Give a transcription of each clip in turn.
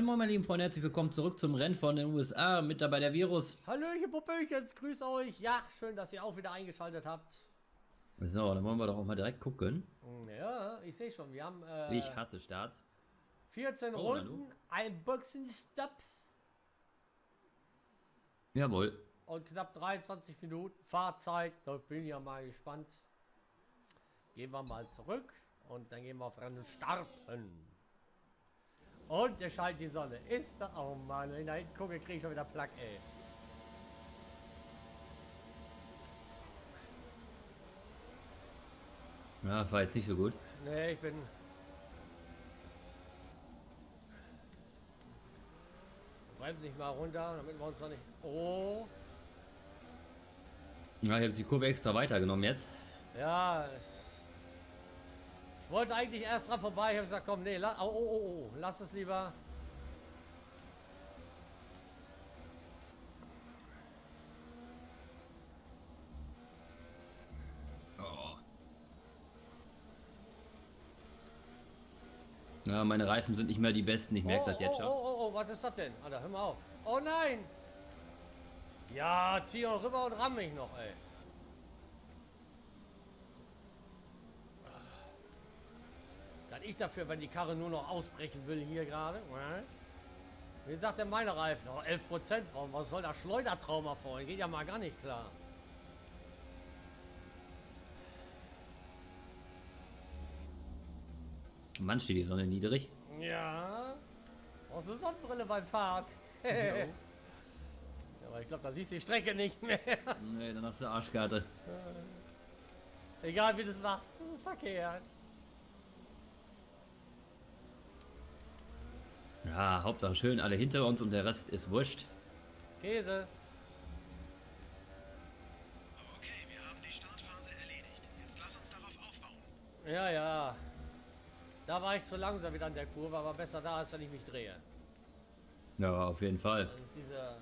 Moin Moin meine lieben Freunde, herzlich willkommen zurück zum Rennen von den USA. Mit dabei der Virus. Hallöchen, Puppöchens, grüß euch. Ja, schön, dass ihr auch wieder eingeschaltet habt. So, dann wollen wir doch auch mal direkt gucken. Ja, ich sehe schon, wir haben äh, Ich hasse Starts. 14 Oh, Runden, ein Boxenstopp Jawohl. und knapp 23 Minuten Fahrzeit. Da bin ich ja mal gespannt. Gehen wir mal zurück und dann gehen wir auf Rennen starten. Und es scheint die Sonne. Ist da, oh Mann, wenn ich da hinten gucke, kriege ich schon wieder Plack, ey. Ja, war jetzt nicht so gut. Nee, ich bin. Bremse ich mal runter, damit wir uns noch nicht. Oh, Ja, ich habe die Kurve extra weitergenommen jetzt. ja. Es, wollte eigentlich erst dran vorbei. Ich habe gesagt, komm, nee, la, oh, oh, oh, oh, lass es lieber. Oh. Ja, meine Reifen sind nicht mehr die besten, ich merke oh, das jetzt oh, schon. oh, oh, oh, was ist das denn? Alter, hör mal auf. Oh nein! Ja, zieh auch rüber und ramm mich noch, ey. Kann ich dafür, wenn die Karre nur noch ausbrechen will hier gerade? Wie sagt denn meine Reifen? Oh, 11 Prozent. Was soll da Schleudertrauma vorhin? Geht ja mal gar nicht klar. Mann, steht die Sonne niedrig. Ja. Brauchst du Sonnenbrille beim Fahren? ja, aber ich glaube, da siehst du die Strecke nicht mehr. Nee, dann hast du Arschkarte. Egal wie du es machst, das ist verkehrt. Ja, Hauptsache schön, alle hinter uns und der Rest ist wurscht. Käse. Okay, wir haben die Startphase erledigt. Jetzt lass uns darauf aufbauen. Ja, ja. Da war ich zu langsam wieder an der Kurve, aber besser da, als wenn ich mich drehe. Ja, auf jeden Fall. Das ist diese...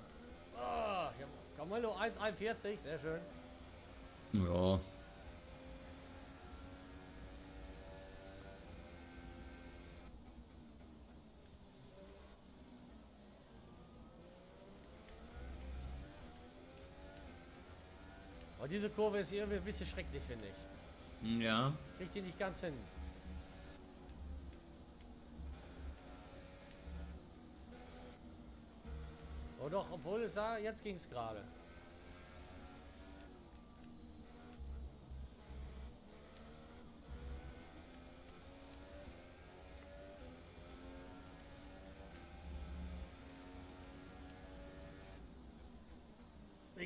Oh, ich hab Camillo 1,41, sehr schön. Ja. Diese Kurve ist irgendwie ein bisschen schrecklich, finde ich. Ja. Kriegt die nicht ganz hin. Oh doch, obwohl es sah, jetzt ging es gerade.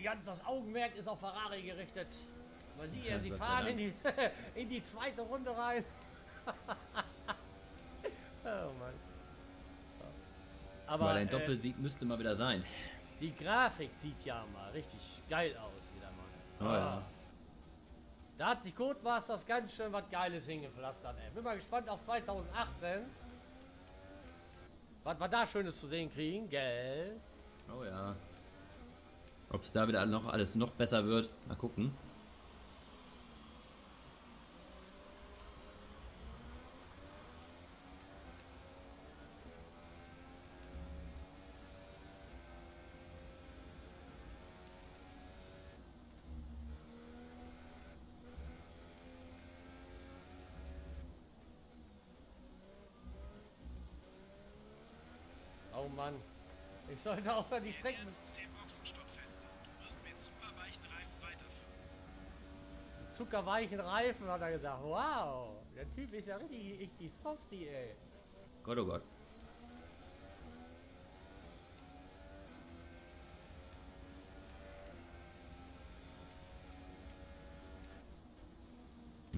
Ganz, das Augenmerk ist auf Ferrari gerichtet. Man sieht ja, sie fahren in die, in die zweite Runde rein. oh Mann. Aber Weil ein äh, Doppelsieg müsste mal wieder sein. die Grafik sieht ja mal richtig geil aus wieder mal. Oh ja. Da hat sich Codemasters ganz schön was Geiles hingepflastert, ey. Bin mal gespannt auf 2018. Was wir da Schönes zu sehen kriegen, gell? Oh ja. Ob es da wieder noch alles noch besser wird, mal gucken. Oh Mann. Ich sollte auch mal die Wir Strecken. nähern uns dem Boxenstoppfenster. Du musst mit zuckerweichen Reifen weiterführen. Zuckerweichen Reifen, hat er gesagt. Wow. Der Typ ist ja richtig, richtig softy, ey. Gott, oh Gott.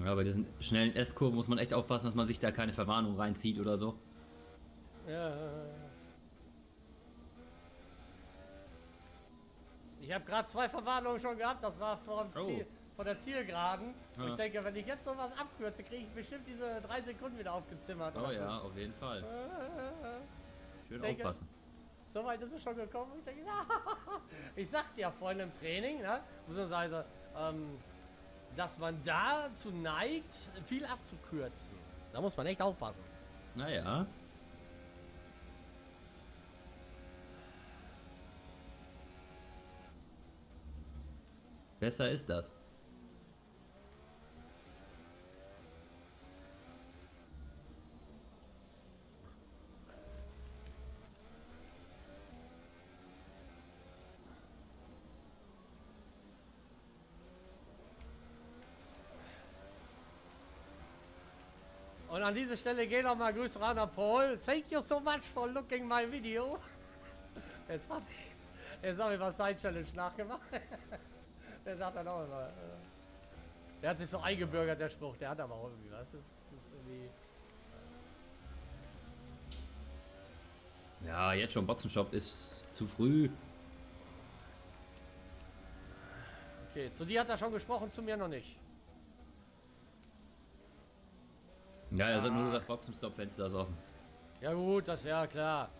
Ja, bei diesen schnellen S-Kurven muss man echt aufpassen, dass man sich da keine Verwarnung reinzieht oder so. Ja. Ich habe gerade zwei Verwarnungen schon gehabt. Das war vom Oh. Ziel, von der Zielgeraden. Ja. Und ich denke, wenn ich jetzt noch was abkürze, kriege ich bestimmt diese drei Sekunden wieder aufgezimmert. Oh ja, so. auf jeden Fall. Äh, Schön denke, aufpassen. Soweit ist es schon gekommen. Ich denke, ich sagte ja vorhin im Training, ne, beziehungsweise, ähm, dass man dazu neigt, viel abzukürzen. Da muss man echt aufpassen. Naja. Besser ist das. An dieser Stelle gehen noch mal Grüße ran an Paul. Thank you so much for looking my video. Jetzt hat, jetzt habe ich was Side Challenge nachgemacht. Der sagt dann auch immer. Der hat sich so eingebürgert, der Spruch. Der hat aber auch irgendwie was. Das ist irgendwie. Ja, jetzt schon Boxenstopp ist zu früh. Okay, zu dir hat er schon gesprochen, zu mir noch nicht. Ja, er hat nur gesagt, Boxenstopp, Fenster ist offen. Ja gut, das wäre klar.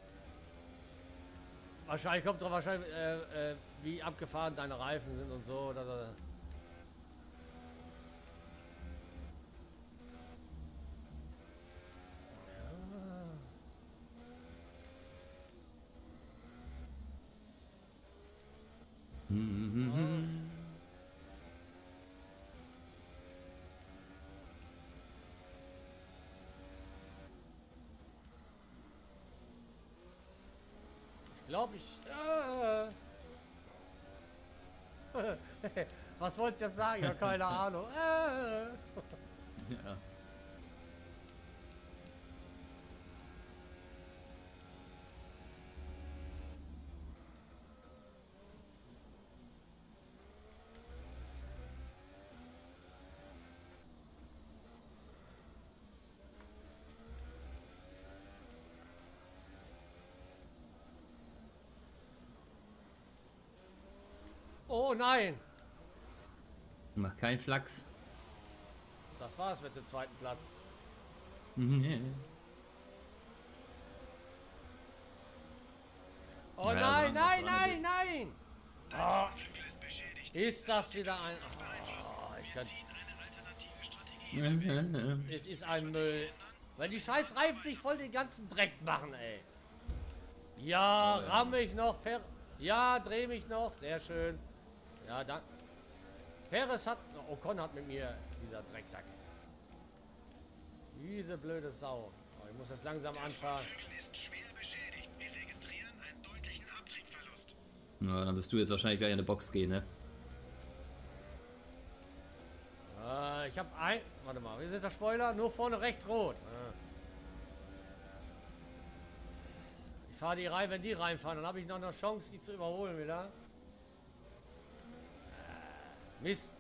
Wahrscheinlich kommt doch wahrscheinlich, äh, äh, wie abgefahren deine Reifen sind und so. Oder, oder. Glaube, ich. Äh. Was wolltest du jetzt sagen? Ja, keine Ahnung. Äh. Ja. Oh nein! Mach keinen Flachs. Das war's mit dem zweiten Platz. Oh Ja, nein, so nein, noch nein, nein! Flügel ist das wieder ein. Oh, ich kann, ziehen eine alternative Strategie. es ist ein Müll. Weil die scheiß Reifen sich voll den ganzen Dreck machen, ey. Ja, Oh, ja. ramm mich noch per. Ja, dreh mich noch. Sehr schön. Ja, danke. Perez hat. Ocon hat mit mir, dieser Drecksack. Diese blöde Sau. Oh, ich muss das langsam anfahren. Flügel ist schwer beschädigt. Wir registrieren einen deutlichen Abtriebverlust. Na, dann wirst du jetzt wahrscheinlich gleich in eine Box gehen, ne? Äh, ich habe ein. Warte mal, wie ist der Spoiler? Nur vorne rechts rot. Ah. Ich fahre die rein, wenn die reinfahren, dann habe ich noch eine Chance, die zu überholen wieder. Mist.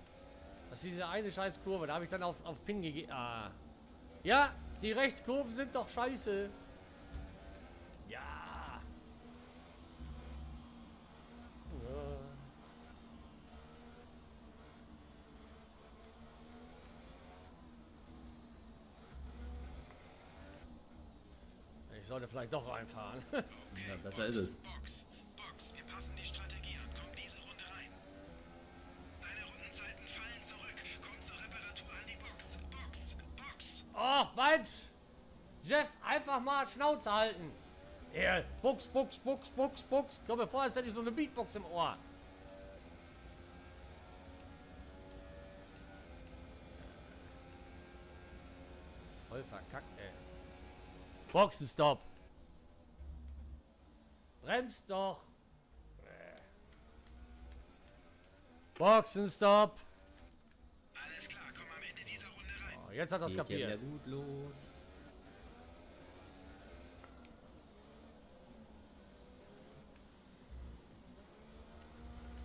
Das ist diese eine scheiß Kurve, da habe ich dann auf, auf Pin gegeben. Ah. Ja, die Rechtskurven sind doch scheiße. Ja. ja. Ich sollte vielleicht doch reinfahren. Okay, Ja, besser Box, ist es. Box, Oh, Mensch! Jeff, einfach mal Schnauze halten. Hier, Buchs, Buchs, Buchs, Buchs, Buchs. Komm mir vor, als hätte ich so eine Beatbox im Ohr. Voll verkackt, ey. Boxenstopp. Bremst doch. Boxenstopp. Alles klar, komm am Ende dieser Runde rein. Oh, jetzt hat er es Geht ja kapiert. gut los.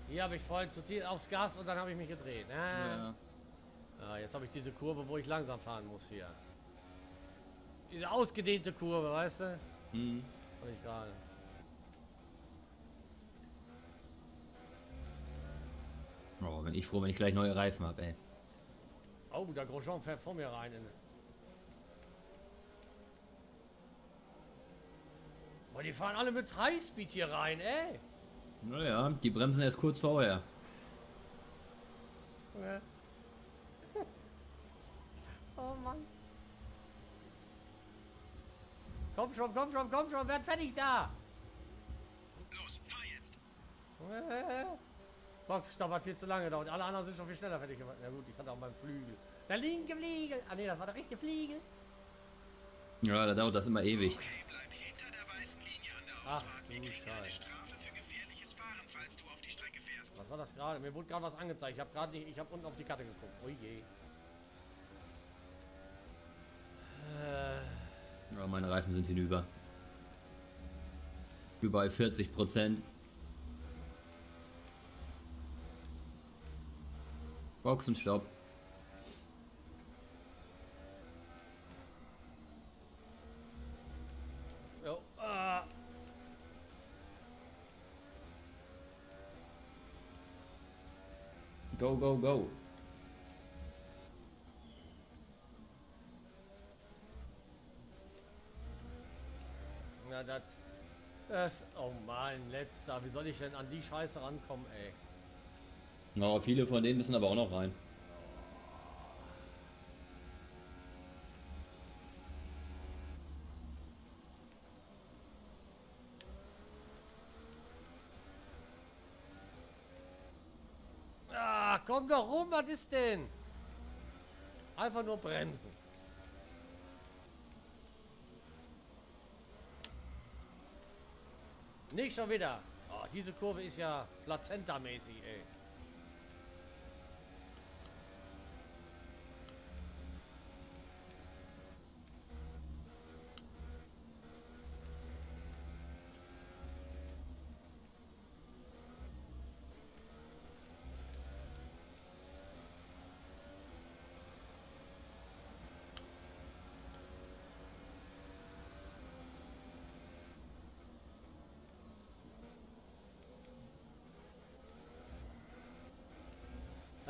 Hier habe ich vorhin zu tief aufs Gas und dann habe ich mich gedreht. Ah. Ja. Ja, jetzt habe ich diese Kurve, wo ich langsam fahren muss hier. Diese ausgedehnte Kurve, weißt du? Hm. Hab ich gerade. Oh, bin ich froh, wenn ich gleich neue Reifen habe, ey. Oh, der Grosjean fährt vor mir rein. In. Boah, die fahren alle mit Highspeed hier rein, ey. Naja, die bremsen erst kurz vorher. Ja. oh Mann. Komm schon, komm schon, komm schon, werd fertig da. Los, fahr jetzt. Boxstop hat viel zu lange gedauert. Alle anderen sind schon viel schneller fertig geworden. Na gut, ich hatte auch meinen Flügel. Der linke Flügel. Ah ne, das war der rechte Flügel. Ja, da dauert das immer ewig. Okay, bleib hinter der weißen Linie an der Ach, Ausfahrt. Wir du kriegen eine Scheiße. Strafe für gefährliches Fahren, falls du auf die Strecke fährst. Was war das gerade? Mir wurde gerade was angezeigt. Ich habe gerade nicht, ich habe unten auf die Karte geguckt. Oh je. Äh, Ja, meine Reifen sind hinüber. Überall 40 Prozent. Boxenstopp. jo, ah. Go, go, go. Ja, das. Das. Oh Mann, letzter. Wie soll ich denn an die Scheiße rankommen, ey? Ja, viele von denen müssen aber auch noch rein. Ah, komm doch rum, was ist denn? Einfach nur bremsen. Nicht schon wieder. Oh, diese Kurve ist ja plazentamäßig, ey.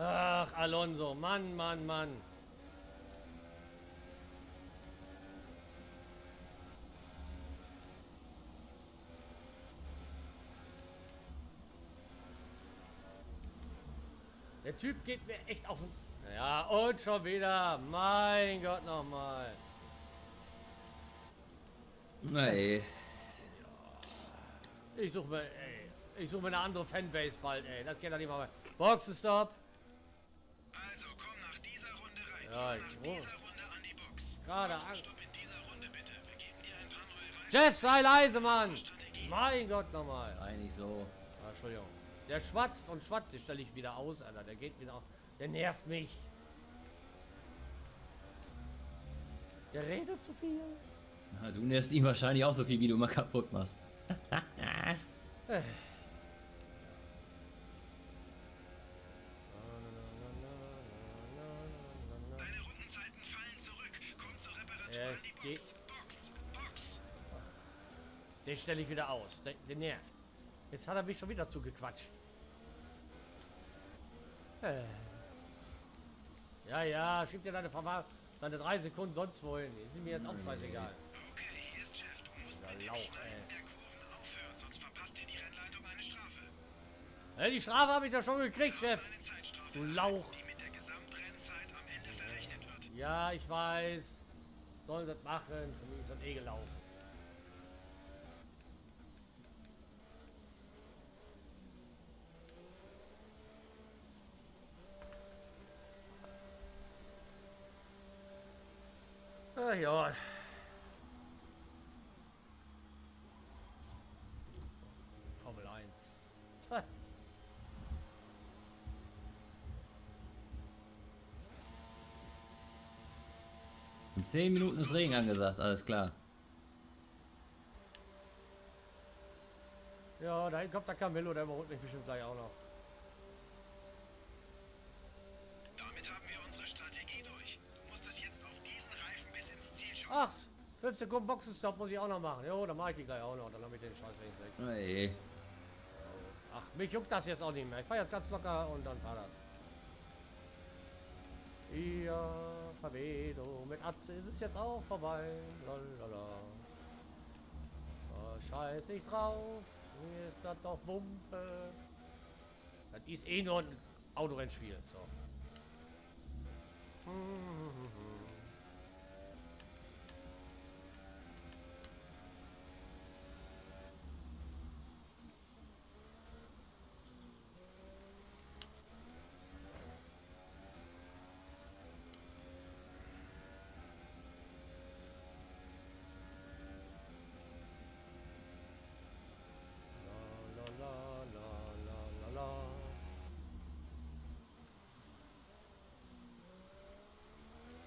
Ach, Alonso, Mann, Mann, Mann. Der Typ geht mir echt auf den... Ja, und schon wieder. Mein Gott, nochmal. Na ey. Ich suche mir, ey, ich suche mir eine andere Fanbase bald, ey. Das geht doch nicht mal. Boxenstopp. Dir ein paar neue Reifen. Jeff, sei leise, Mann. Mein Gott, nochmal. Eigentlich so. Ah, Entschuldigung. Der schwatzt und schwatzt. Den stelle ich wieder aus, Alter. Der geht wieder auf. Der nervt mich. Der redet zu viel. Na, du nervst ihn wahrscheinlich auch so viel, wie du immer kaputt machst. Box. Den stelle ich wieder aus. Der, der nervt. Jetzt hat er mich schon wieder zugequatscht. Äh. Ja, ja, schieb dir deine Verwahr deine drei Sekunden sonst wohin. Ist mir jetzt auch scheißegal. Okay, hier ist Jeff. Du musst Ja, mit dem Lauch, Schneiden ey. der Kurven aufhören, sonst verpasst dir die Rennleitung eine Strafe. Ja, die Strafe habe ich ja schon gekriegt, Chef. Du Lauch. Ja, ich weiß. Sollen das machen? Für mich ist das eh gelaufen. Ach ja. Formel 1. Tja. In 10 Minuten ist Regen angesagt, alles klar. Ja, da hinten kommt der Camillo, der überholt mich bestimmt gleich auch noch. Damit haben wir unsere Strategie durch. Du musst es jetzt auf diesen Reifen bis ins Ziel schaffen. Ach, 5 Sekunden Boxenstopp muss ich auch noch machen. Jo, dann mache ich die gleich auch noch. Dann habe ich den Scheiß wenigstens weg. Na ey. Ach, mich juckt das jetzt auch nicht mehr. Ich fahre jetzt ganz locker und dann fahr das. Ja, Verwedo. Mit Atze ist es jetzt auch vorbei. Lalala. Da scheiß ich drauf. Mir ist das doch Wumpe. Das ist eh nur ein Autorennspiel. So.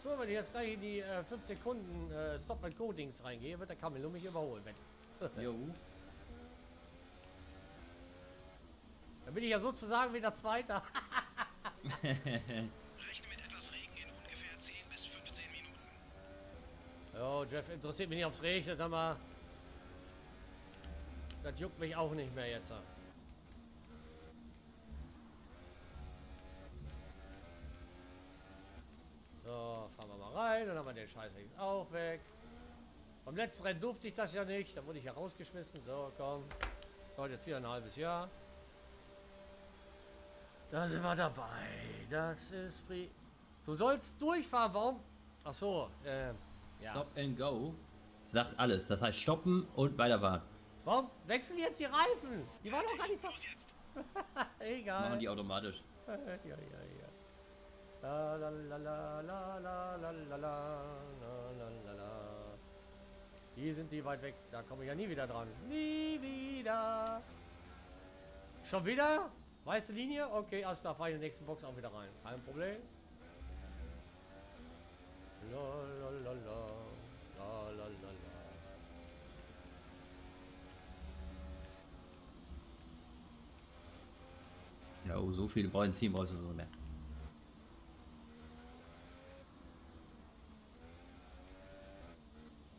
So, wenn ich jetzt gleich in die äh, 5 Sekunden äh, Stop and Go Dings reingehe, wird der Camelo mich überholen. Wenn, Jo. dann bin ich ja sozusagen wieder Zweiter. Rechne mit etwas Regen in ungefähr 10 bis 15 Minuten. Jo, Jeff, interessiert mich nicht, ob es regnet, aber das juckt mich auch nicht mehr jetzt. Rein, dann haben wir den Scheiß jetzt auch weg. Beim letzten Rennen durfte ich das ja nicht, da wurde ich ja rausgeschmissen. So, komm. Dauert jetzt wieder ein halbes Jahr. Da sind wir dabei. Das ist pri Du sollst durchfahren, warum? Ach so, äh, ja. Stop and go sagt alles. Das heißt stoppen und weiterfahren. Warum wechseln jetzt die Reifen? Die waren doch gar nicht. Los jetzt! Egal. Machen die automatisch. La la la la la la la la la la la. Hier sind die weit weg. Da komme ich ja nie wieder dran. Nie wieder. Schon wieder? Weiße Linie? Okay, also da fahre ich in der nächsten Box auch wieder rein. Kein Problem. La la la la. La la la la. Ja, oh, so viele Benzin brauchst du so mehr.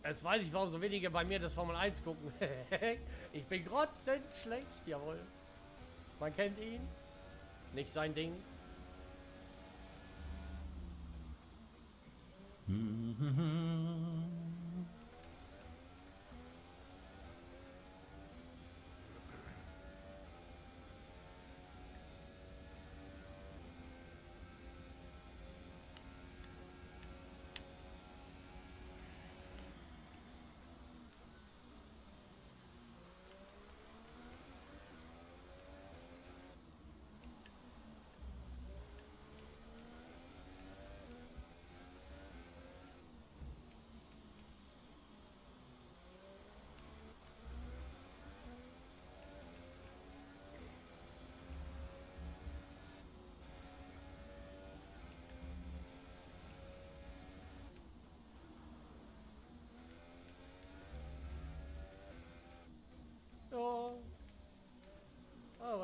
Jetzt weiß ich, warum so wenige bei mir das Formel 1 gucken. ich bin grottenschlecht, jawohl. Man kennt ihn. Nicht sein Ding.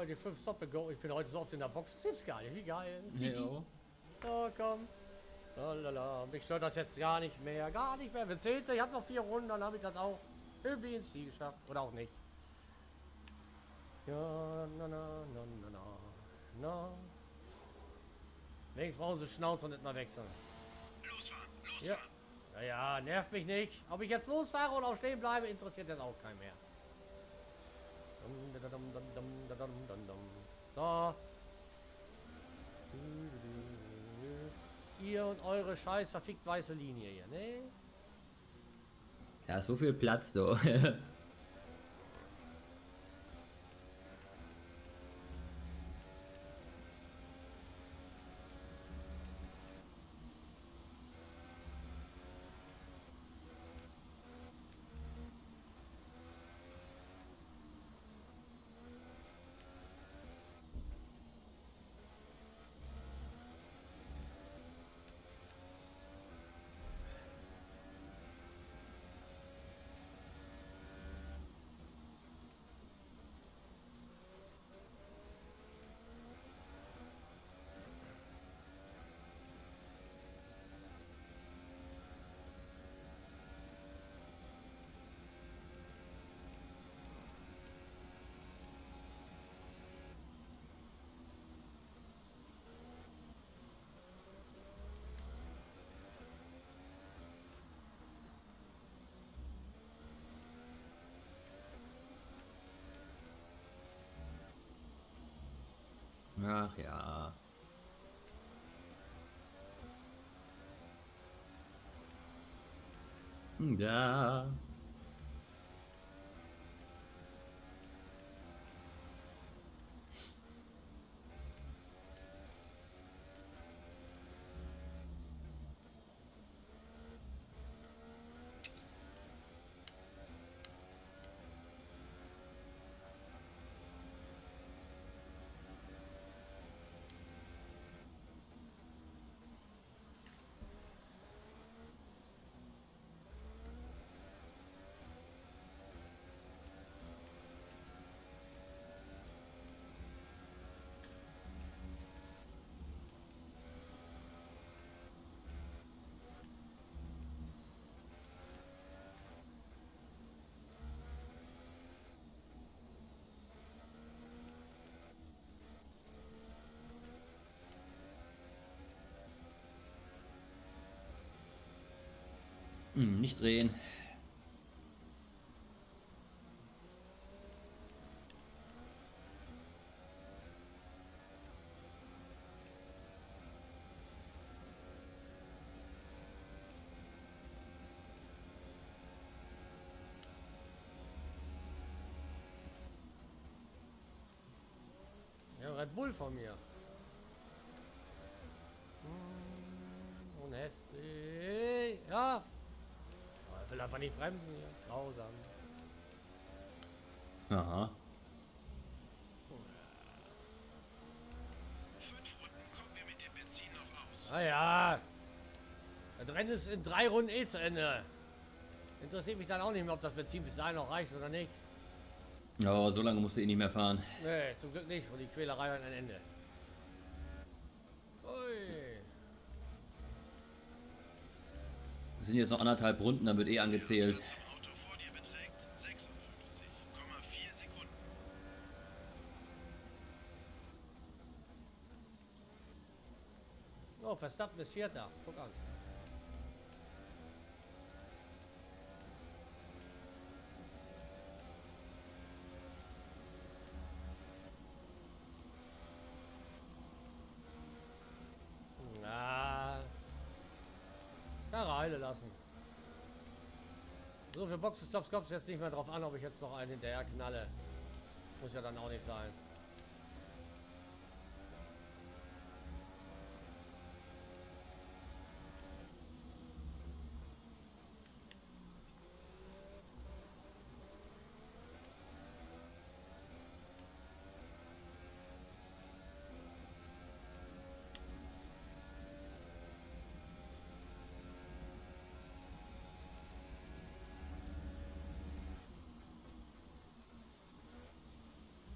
Aber die 5 Stop and Go. Ich bin heute so oft in der Box. Das gibt's gar nicht. Wie geil. Jo. Oh, komm. Lalala. Mich stört das jetzt gar nicht mehr. Gar nicht mehr. Wir zählte, ich habe noch vier Runden, dann habe ich das auch irgendwie ins Ziel geschafft. Oder auch nicht. Ja, na, na, na, na, na. Na. Wenigstens brauchen sie Schnauze und nicht mal wechseln. Losfahren! Losfahren! Ja, ja, nervt mich nicht. Ob ich jetzt losfahre oder auch stehen bleibe, interessiert jetzt auch keinen mehr. So. Ihr und eure scheiß verfickt weiße Linie hier, ne? Da ist so viel Platz, du. Ach ja. Ja. Hm, nicht drehen. Ja, Red Bull von mir. Hm, Und hässlich. Ja. Aber Ich will einfach nicht bremsen hier. Grausam. Aha. Aus. Ah ja. Das Rennen ist in drei Runden eh zu Ende. Interessiert mich dann auch nicht mehr, ob das Benzin bis dahin noch reicht oder nicht. Ja, so lange musst du eh nicht mehr fahren. Nee, zum Glück nicht. Und die Quälerei hat ein Ende. Ui. Es sind jetzt noch anderthalb Runden, dann wird eh angezählt. Zum Auto vor dir beträgt 56,4 Sekunden. Oh, Verstappen ist Vierter. Guck an. Na. Karre lassen. So, für Boxenstops kommt es jetzt nicht mehr drauf an, ob ich jetzt noch einen hinterher knalle. Muss ja dann auch nicht sein.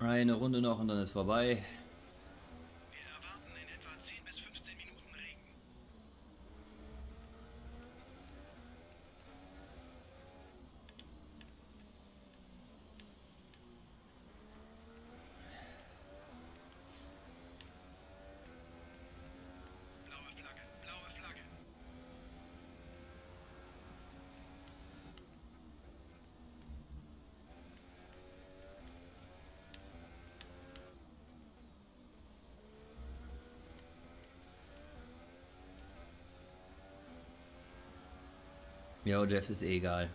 Eine Runde noch und dann ist vorbei. Wir erwarten in etwa 10 bis 15 Minuten Regen. Blaue Flagge, blaue Flagge. Ja, Jeff ist eh egal.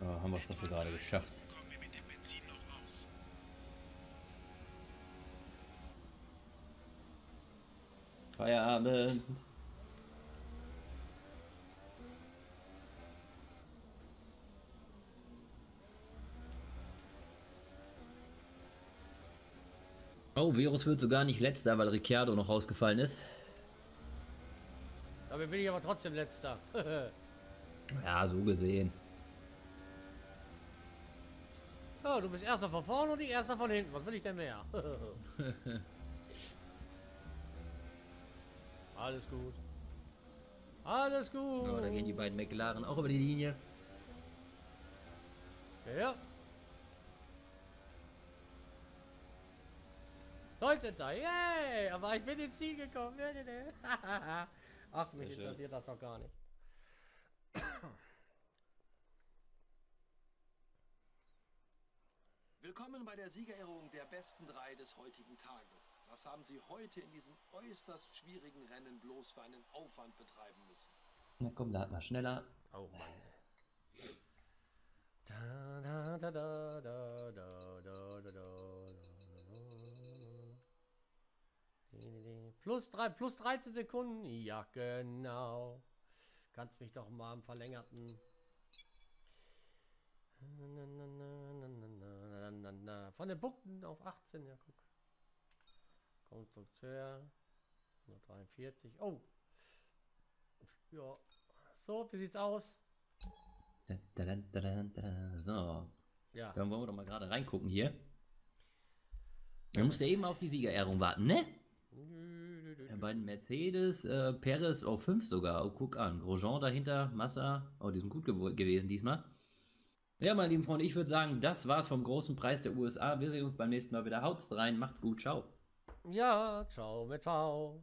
Ah, haben wir es doch so gerade geschafft. Feierabend. Oh, Virus wird sogar nicht letzter, weil Ricciardo noch rausgefallen ist. Dabei bin ich aber trotzdem letzter. Ja, so gesehen. ja, du bist erster von vorne und ich erster von hinten. Was will ich denn mehr? Alles gut. Alles gut. Oh, da gehen die beiden McLaren auch über die Linie. Ja. 19. Yay! Aber ich bin ins Ziel gekommen. Ach, mich Sehr schön. interessiert das doch gar nicht. Willkommen bei der Siegerehrung der besten drei des heutigen Tages. Was haben Sie heute in diesem äußerst schwierigen Rennen bloß für einen Aufwand betreiben müssen? Na komm, lad mal schneller. Oh Mann. Da, da, da, da, da, da, da, da, da, da. Di, di. Plus, drei, plus 13 Sekunden. Ja, genau. Kannst mich doch mal am verlängerten. Von den Punkten auf 18, ja, guck. Konstrukteur. 143. Oh. Ja. So, wie sieht's aus? So, Ja. dann wollen wir doch mal gerade reingucken hier. Dann musst du eben auf die Siegerehrung warten, ne? Ja, bei den Mercedes, äh, Perez auf 5 sogar. Oh, guck an. Grosjean dahinter, Massa. Oh, die sind gut gew gewesen diesmal. Ja, meine lieben Freunde, ich würde sagen, das war's vom großen Preis der USA. Wir sehen uns beim nächsten Mal wieder. Haut's rein, macht's gut, ciao. Ja, ciao mit V.